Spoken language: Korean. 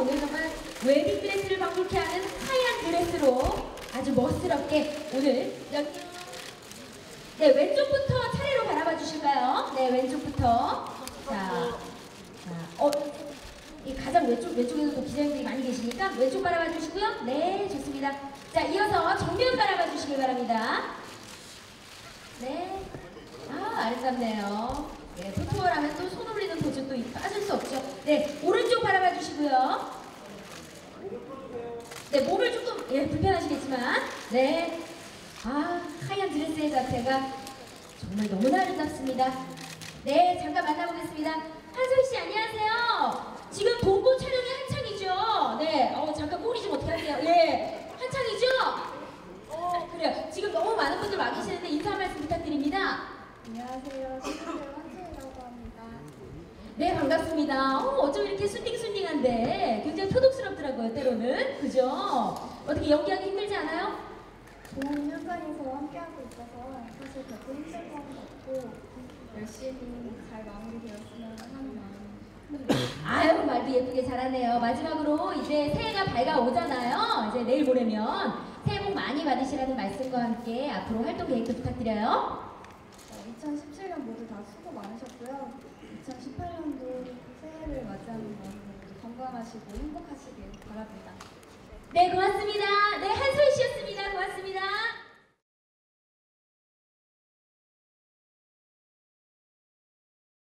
오늘 정말 웨딩 드레스를 방불케 하는 하얀 드레스로 아주 멋스럽게 오늘 네 왼쪽부터 차례로 바라봐 주실까요? 네 왼쪽부터 자, 자 어, 이 가장 왼쪽 왼쪽에도 또 기자님들이 많이 계시니까 왼쪽 바라봐 주시고요. 네 좋습니다. 자 이어서 정면 바라봐 주시기 바랍니다. 네. 아, 아름답네요. 네, 토토하면 또 손 올리는 포즈 또 빠질 수 없죠. 네, 바라봐 주시고요. 네, 몸을 조금, 예, 불편하시겠지만, 네. 아, 하얀 드레스의 자태가 정말 너무나 아름답습니다. 네, 잠깐 만나보겠습니다. 한솔 씨, 안녕하세요. 지금 동고 촬영이 한창이죠? 네, 어, 잠깐 꼬리 좀 어떻게 할게요. 예, 한창이죠? 어, 그래요. 지금 너무 많은 분들 와 계시는데 인사 한 말씀 부탁드립니다. 안녕하세요. 신세호 한채이라고 합니다. 네, 반갑습니다. 어, 어쩜 이렇게 순딩 순딩한데 굉장히 표독스럽더라고요, 때로는. 그죠? 어떻게 연기하기 힘들지 않아요? 좋은 현장에서 함께하고 있어서 사실 그렇게 힘든 건 없고 열심히 잘 마무리되었으면 하는 마음. 아유, 말도 예쁘게 잘하네요. 마지막으로 이제 새해가 밝아오잖아요. 이제 내일 모레면 새해 복 많이 받으시라는 말씀과 함께 앞으로 활동 계획도 부탁드려요. 2017년 모두 다 수고 많으셨고요. 2018년도 새해를 맞이하는 마음으로 모두 행복하시길 바랍니다. 네, 고맙습니다. 네,